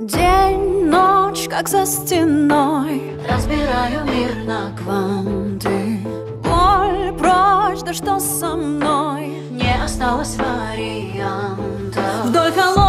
День, ночь, как за стеной. Разбираю мир на кванты. Боль прочь, да что со мной. Не осталось вариантов. Вдоль холодных